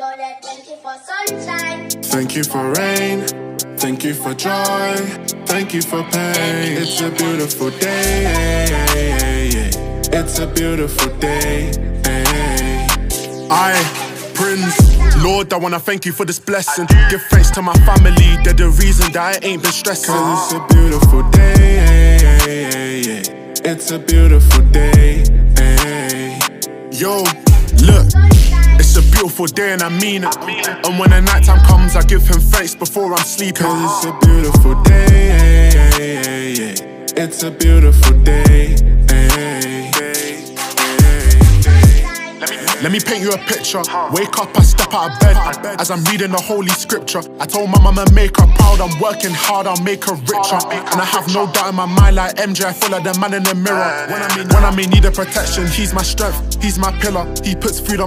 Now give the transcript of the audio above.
Lord, I thank you for sunshine. Thank you for rain. Thank you for joy. Thank you for pain. It's a beautiful day. It's a beautiful day. I, Prince, Lord, I wanna thank you for this blessing. Give thanks to my family, they're the reason that I ain't been stressing. Cause it's a beautiful day. It's a beautiful day. Yo, look. It's a beautiful day and I mean it. And when the night time comes, I give him thanks before I'm sleeping. Cause it's a beautiful day. It's a beautiful day. Let me paint you a picture. Wake up, I step out of bed as I'm reading the holy scripture. I told my mama make her proud. I'm working hard, I'll make her richer. And I have no doubt in my mind, like MJ, I feel like the man in the mirror. When I'm in, when I'm in need of protection, he's my strength, he's my pillar. He puts on